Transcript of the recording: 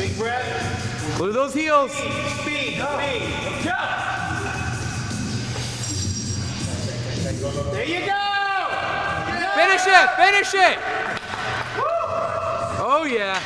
Big breath. Glue those heels. Speed, speed. Go. There you go. Finish it, finish it. Oh yeah.